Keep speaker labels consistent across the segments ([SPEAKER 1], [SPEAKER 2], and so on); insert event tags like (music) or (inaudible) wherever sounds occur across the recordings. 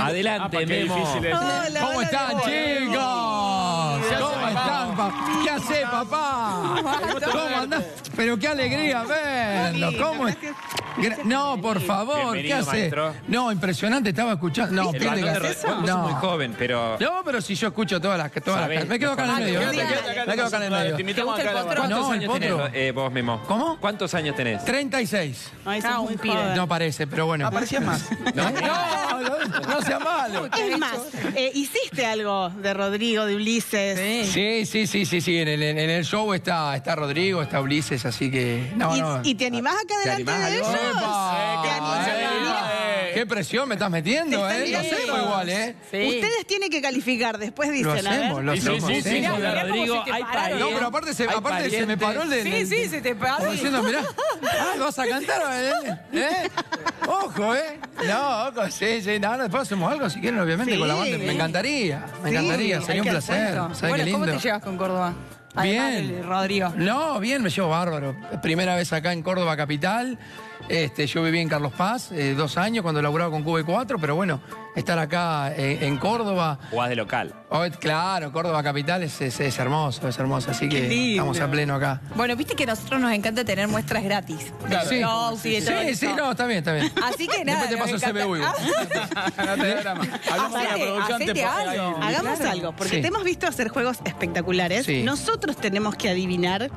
[SPEAKER 1] Adelante,
[SPEAKER 2] Ah,
[SPEAKER 1] Memo.
[SPEAKER 2] difícil es.
[SPEAKER 3] Hola,
[SPEAKER 4] ¿Cómo están, chicos? ¿Cómo están, papá? ¿Qué hace, papá? ¿Cómo andás? Pero qué alegría verlo. ¿Cómo No, por favor, ¿qué hace?
[SPEAKER 1] maestro.
[SPEAKER 4] No, impresionante, estaba escuchando. No,
[SPEAKER 1] El
[SPEAKER 4] ¿qué
[SPEAKER 1] balón
[SPEAKER 4] le-
[SPEAKER 1] de Ro- Vos sos
[SPEAKER 4] No.
[SPEAKER 1] muy joven, pero...
[SPEAKER 4] No, pero si yo escucho todas las... Todas las me quedo acá en el medio. Me quedo acá en el medio.
[SPEAKER 2] Te invitamos acá
[SPEAKER 1] ¿Cuántos
[SPEAKER 4] No,
[SPEAKER 1] años tenés eh, vos, Memo?
[SPEAKER 4] ¿Cómo?
[SPEAKER 1] ¿Cuántos años tenés?
[SPEAKER 4] 36.
[SPEAKER 3] Ay, sos muy joven.
[SPEAKER 4] No parece, pero bueno.
[SPEAKER 2] Aparecías más. (laughs)
[SPEAKER 4] No, no, no, no sea malo.
[SPEAKER 3] Es más, eh, hiciste algo de Rodrigo, de Ulises.
[SPEAKER 4] Sí, sí, sí, sí, sí. En el, en el show está, está Rodrigo, está Ulises, así que. No,
[SPEAKER 3] ¿Y,
[SPEAKER 4] no.
[SPEAKER 3] y te animás acá delante
[SPEAKER 1] animás
[SPEAKER 3] de
[SPEAKER 1] a
[SPEAKER 3] ellos?
[SPEAKER 4] ¡Epa!
[SPEAKER 3] ¿Te animás?
[SPEAKER 4] Eh,
[SPEAKER 2] eh.
[SPEAKER 4] ¿Qué presión me estás metiendo, eh? Lo hacemos igual, eh.
[SPEAKER 3] Ustedes tienen que calificar, después dicen,
[SPEAKER 4] Lo
[SPEAKER 3] a ver.
[SPEAKER 4] hacemos, lo
[SPEAKER 2] Sí, sí,
[SPEAKER 4] hacemos.
[SPEAKER 2] sí, sí.
[SPEAKER 4] hacemos.
[SPEAKER 2] Mirá,
[SPEAKER 1] Rodrigo, hay
[SPEAKER 4] No,
[SPEAKER 1] parientes.
[SPEAKER 4] pero aparte se, aparte se me paró el de.
[SPEAKER 5] Sí, sí, se te paró.
[SPEAKER 4] Como diciendo, mirá, ah, ¿vas a cantar? ¿eh? ¿Eh? (laughs) Ojo, ¿eh? No, sí, sí, no, después hacemos algo si quieren, obviamente,
[SPEAKER 3] Sí.
[SPEAKER 4] con la banda. Me encantaría, me
[SPEAKER 3] Sí,
[SPEAKER 4] encantaría, sería un placer. ¿Sabes
[SPEAKER 5] Bueno,
[SPEAKER 4] qué
[SPEAKER 5] ¿cómo
[SPEAKER 4] lindo?
[SPEAKER 5] te llevas con Córdoba? Además
[SPEAKER 4] Bien.
[SPEAKER 5] Rodrigo.
[SPEAKER 4] No, bien, me llevo bárbaro. Primera vez acá en Córdoba Capital. Este, yo viví en Carlos Paz eh, dos años cuando laburaba con QB4, pero bueno, estar acá eh, en Córdoba.
[SPEAKER 1] Jugás de local.
[SPEAKER 4] oh, claro, Córdoba Capital es, es- es hermoso, es hermoso, así que
[SPEAKER 3] lindo.
[SPEAKER 4] estamos a pleno acá.
[SPEAKER 5] Bueno, viste que a nosotros nos encanta tener muestras gratis.
[SPEAKER 4] Claro. Sí, sí,
[SPEAKER 5] eso.
[SPEAKER 4] no, está bien, está bien.
[SPEAKER 5] Así que nada.
[SPEAKER 4] Después te paso el CBU.
[SPEAKER 2] No te drama. Hablamos la producción, ahí.
[SPEAKER 3] Hagamos
[SPEAKER 5] Claro.
[SPEAKER 3] algo, porque
[SPEAKER 4] Sí.
[SPEAKER 3] te hemos visto hacer juegos espectaculares.
[SPEAKER 4] Sí.
[SPEAKER 3] Nosotros tenemos que adivinar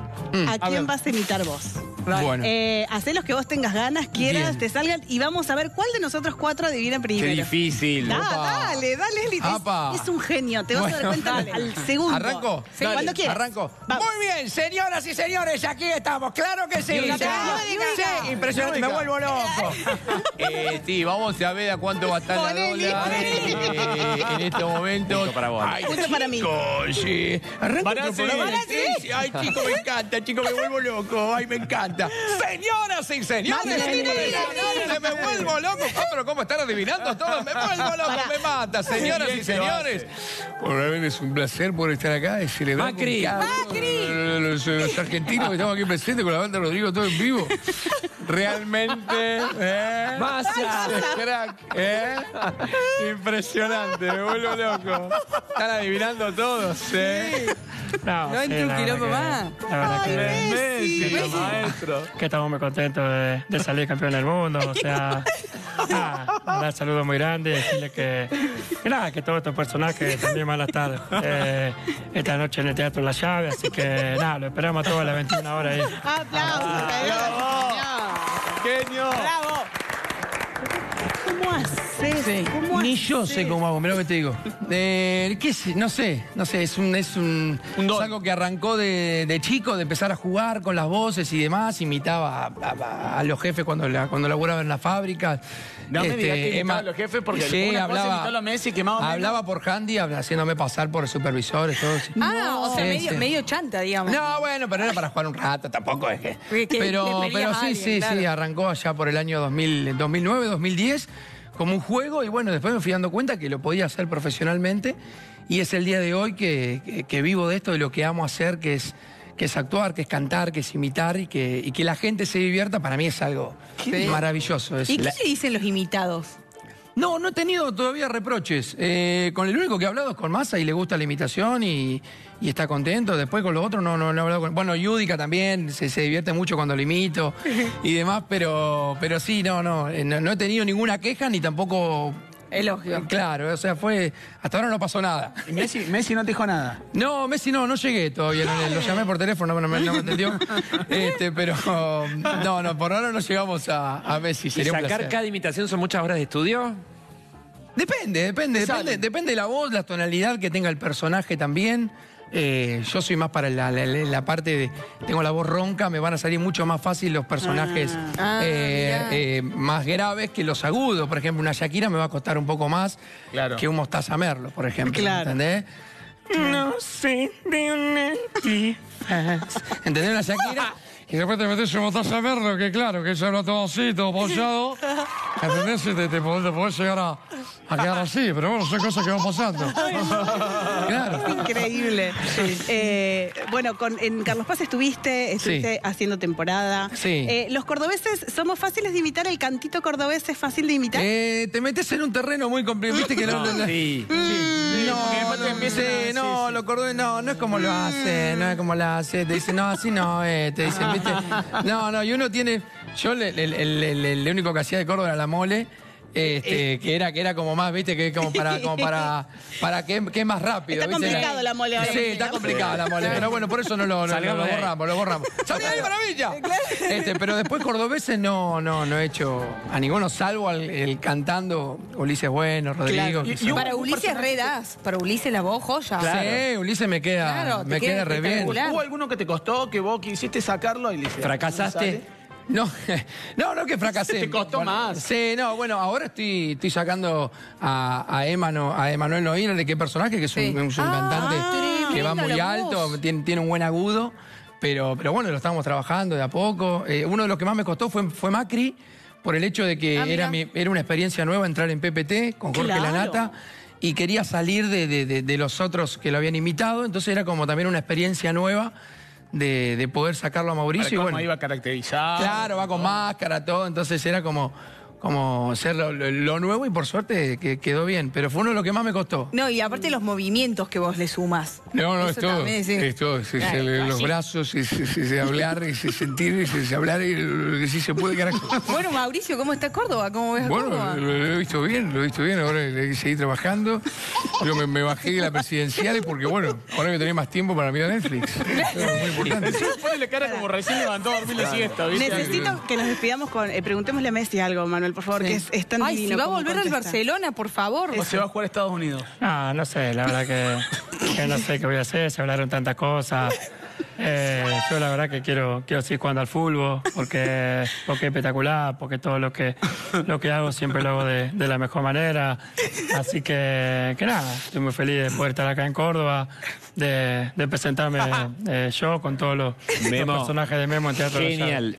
[SPEAKER 3] a quién vas a imitar vos.
[SPEAKER 4] Bueno.
[SPEAKER 3] Eh, hacé los que vos tengas ganas, quieras,
[SPEAKER 4] Bien.
[SPEAKER 3] te salgan y vamos a ver cuál de nosotros cuatro adivina
[SPEAKER 1] Qué
[SPEAKER 3] primero.
[SPEAKER 1] difícil.
[SPEAKER 3] Da, dale, dale, Eli. Es-. Es, un genio, te vas a dar cuenta al segundo.
[SPEAKER 4] ¿Arranco?
[SPEAKER 3] Sí, cuando quieras.
[SPEAKER 4] Arranco.
[SPEAKER 3] Vamos.
[SPEAKER 4] Muy bien, señoras y señores, aquí estamos. Claro que sí. Sí, sí, impresionante, me vuelvo loco. (laughs) Eh, sí, vamos a ver a cuánto va a estar la dólar eh, en este momento.
[SPEAKER 1] Punto para vos.
[SPEAKER 4] Ay,
[SPEAKER 3] Punto para mí.
[SPEAKER 4] chicos, otro programa de. Ay, chico, me encanta, chico, me vuelvo loco. Ay, me encanta. Señoras y señores,
[SPEAKER 3] Mira, mira,
[SPEAKER 4] señores,
[SPEAKER 3] mira, mira.
[SPEAKER 4] señores, me vuelvo loco. Ah, pero ¿cómo están adivinando todos? Me vuelvo loco, me mata. Señoras y señores. Bueno, realmente es un placer poder estar acá y celebrar
[SPEAKER 1] Macri.
[SPEAKER 4] con cada uno de los, los argentinos que estamos aquí presentes con la banda Rodrigo todo en vivo. Realmente, (laughs) ¿eh?
[SPEAKER 1] Massa.
[SPEAKER 4] Crack, ¿eh? Impresionante, me vuelvo loco. Están adivinando todos, ¿eh?
[SPEAKER 6] No,
[SPEAKER 5] No
[SPEAKER 6] sí,
[SPEAKER 5] un
[SPEAKER 6] la
[SPEAKER 5] quilombo
[SPEAKER 6] verdad
[SPEAKER 5] más.
[SPEAKER 6] que- La verdad que,
[SPEAKER 2] Messi, maestro.
[SPEAKER 6] que estamos muy contentos de, de salir campeón del mundo. O sea, (laughs) nada, un saludo muy grande y decirle que, que nada, que todos estos personajes también van a estar eh, esta noche en el Teatro La Llave. Así que nada, lo esperamos a todas las 21 horas ahí.
[SPEAKER 3] Aplausos.
[SPEAKER 2] Genio.
[SPEAKER 3] Bravo. ¿Cómo haces? ¿Cómo
[SPEAKER 4] Ni yo sé cómo hago, mirá lo que te digo. Eh. No sé, no sé, es un, es un, es algo que arrancó de, de chico, de empezar a jugar con las voces y demás, imitaba a, a- a los jefes cuando, la, cuando laburaba en la fábrica.
[SPEAKER 2] No me digas que imitaba a los jefes, porque
[SPEAKER 4] sí,
[SPEAKER 2] una
[SPEAKER 4] hablaba,
[SPEAKER 2] a los Messi, que más o menos-
[SPEAKER 4] hablaba por handy, haciéndome pasar por supervisores, todo eso.
[SPEAKER 5] Ah, o sea,
[SPEAKER 4] Sí,
[SPEAKER 5] medio,
[SPEAKER 4] sí.
[SPEAKER 5] medio chanta, digamos.
[SPEAKER 4] No, bueno, pero era para jugar un rato, tampoco es que. Pero, pero sí,
[SPEAKER 5] alguien,
[SPEAKER 4] sí,
[SPEAKER 5] claro.
[SPEAKER 4] sí, arrancó allá por el año 2000, 2009, 2010, como un juego, y bueno, después me fui dando cuenta que lo podía hacer profesionalmente, y es el día de hoy que, que- que vivo de esto, de lo que amo hacer, que es, que es actuar, que es cantar, que es imitar, y que, y que la gente se divierta, para mí es algo maravilloso. Es
[SPEAKER 5] ¿Y qué le dicen los imitados?
[SPEAKER 4] No, no he tenido todavía reproches. Eh, con el único que he hablado es con Massa y le gusta la imitación y, y está contento. Después con los otros no, no, no he hablado con... Bueno, Yudica también se, se divierte mucho cuando lo imito (laughs) y demás, pero, pero sí, no, no, eh, no, no he tenido ninguna queja ni tampoco...
[SPEAKER 5] Elogio.
[SPEAKER 4] Claro, o sea, fue... Hasta ahora no pasó nada.
[SPEAKER 2] Y Messi, Messi no te dijo nada.
[SPEAKER 4] No, Messi no, no llegué todavía. no, lo llamé por teléfono, no, me- no me atendió. (laughs) Este, pero no, no, por ahora no llegamos a, a Messi.
[SPEAKER 1] ¿Y
[SPEAKER 4] un
[SPEAKER 1] sacar
[SPEAKER 4] placer.
[SPEAKER 1] cada imitación son muchas horas de estudio?
[SPEAKER 4] Depende, depende, depende, depende de la voz, la tonalidad que tenga el personaje también. Eh, yo soy más para la, la- la- la parte de. Tengo la voz ronca, me van a salir mucho más fácil los personajes
[SPEAKER 5] Ah,
[SPEAKER 4] eh,
[SPEAKER 5] mirá.
[SPEAKER 4] eh, más graves que los agudos. Por ejemplo, una Shakira me va a costar un poco más
[SPEAKER 2] Claro.
[SPEAKER 4] que un Mostaza Merlo, por ejemplo.
[SPEAKER 3] Claro.
[SPEAKER 4] ¿Entendés? No sé de una (laughs) ¿Entendés? Una Shakira.
[SPEAKER 7] Y después te metes en mostaza verde, que claro, que se habla todo así, todo pollado. (laughs) ¿Entendés? Y te, te, podés, te podés llegar a, a quedar así. Pero bueno, son cosas que van pasando. (laughs) Claro.
[SPEAKER 3] Increíble. Eh, bueno, con, en Carlos Paz estuviste, estuviste haciendo temporada.
[SPEAKER 4] Sí.
[SPEAKER 3] Eh, los cordobeses somos fáciles de imitar, el cantito cordobés es fácil de imitar.
[SPEAKER 4] Eh, te metes en un terreno muy complicado. ¿Viste que no? no, no-
[SPEAKER 1] Sí.
[SPEAKER 4] No,
[SPEAKER 2] porque después te
[SPEAKER 4] no, sí, no,
[SPEAKER 2] sí,
[SPEAKER 4] los cordobeses, no, no es como lo hace, no es como lo hace. Te dicen, no, así no, eh, te dicen, ¿viste? (laughs) No, no, y uno tiene. Yo, el, el- el- el- el único que hacía de Córdoba era la mole. Este, que era que era como más, viste, que como para como para (laughs) para que, que es más rápido.
[SPEAKER 3] Está
[SPEAKER 4] ¿viste?
[SPEAKER 3] complicado la mole
[SPEAKER 4] Sí,
[SPEAKER 3] ¿viste,
[SPEAKER 4] está complicada la mole, pero bueno, por eso no lo, no- lo
[SPEAKER 1] de
[SPEAKER 4] borramos, lo borramos. (laughs) ¡Salí ahí, maravilla! Este, pero después cordobeses no, no, no he hecho a ninguno, salvo al el cantando Ulises Bueno, Rodrigo.
[SPEAKER 2] Claro. Y- y
[SPEAKER 5] Para Ulises re das. Para Ulises la voz joya.
[SPEAKER 4] Sí, Ulises me queda,
[SPEAKER 5] Claro,
[SPEAKER 4] me
[SPEAKER 5] queda
[SPEAKER 4] queda re bien.
[SPEAKER 2] ¿Hubo alguno que te costó que vos quisiste sacarlo y le?
[SPEAKER 1] ¿Fracasaste?
[SPEAKER 4] No, (laughs) no, no que fracasé.
[SPEAKER 2] Te costó
[SPEAKER 4] Bueno,
[SPEAKER 2] más.
[SPEAKER 4] Sí, no, bueno, ahora estoy, estoy sacando a, a, Emano- a Emanuel Noín, de qué personaje, que es un,
[SPEAKER 5] Sí.
[SPEAKER 4] es un
[SPEAKER 5] Ah,
[SPEAKER 4] cantante que va muy alto, tiene, tiene un buen agudo, pero, pero bueno, lo estamos trabajando de a poco. Eh, uno de los que más me costó fue, fue Macri, por el hecho de que
[SPEAKER 5] Ah,
[SPEAKER 4] era, mi- era una experiencia nueva entrar en PPT con Jorge
[SPEAKER 3] Claro.
[SPEAKER 4] Lanata. Y quería salir de, de- de- de los otros que lo habían imitado, entonces era como también una experiencia nueva de, de poder sacarlo a Mauricio. y
[SPEAKER 2] ¿Cómo
[SPEAKER 4] bueno,
[SPEAKER 2] iba caracterizado?
[SPEAKER 4] Claro, va con máscara, todo, entonces era como, como ser lo, lo- lo nuevo y por suerte que quedó bien, pero fue uno de los que más me costó.
[SPEAKER 5] No, y aparte los movimientos que vos le sumas.
[SPEAKER 7] No, no,
[SPEAKER 5] Eso
[SPEAKER 7] es todo.
[SPEAKER 5] también es-
[SPEAKER 7] Es todo. Es- es
[SPEAKER 5] Ay,
[SPEAKER 7] el- los brazos, es, hablar, es, sentir, es, hablar y lo que sí se puede, carajo.
[SPEAKER 5] Bueno, Mauricio, ¿cómo está Córdoba? ¿Cómo ves a
[SPEAKER 7] Bueno,
[SPEAKER 5] Córdoba?
[SPEAKER 7] lo, lo he visto bien, lo he visto bien, ahora seguir trabajando. Yo me, me bajé de la presidencial porque, bueno, ahora voy a tener más tiempo para mirar Netflix. (laughs) Eso es muy importante.
[SPEAKER 2] Ponele cara como recién levantó a dormir la siesta, ¿viste?
[SPEAKER 3] Necesito que nos despidamos con. eh, preguntémosle a Messi algo, Manuel, por favor, que es, es tan
[SPEAKER 5] Ay,
[SPEAKER 3] divino
[SPEAKER 5] si va a volver al. Barcelona, por favor.
[SPEAKER 2] O se va a jugar a Estados Unidos.
[SPEAKER 6] Ah, no sé, la verdad que, que no sé qué voy a hacer, se hablaron tantas cosas. Eh, yo la verdad que quiero, quiero seguir jugando al fútbol porque, porque es espectacular, porque todo lo que, lo que hago siempre lo hago de, de la mejor manera. Así que, que nada, estoy muy feliz de poder estar acá en Córdoba, de, de presentarme eh, yo con todos los, personajes de Memo en Teatro de.
[SPEAKER 1] Genial.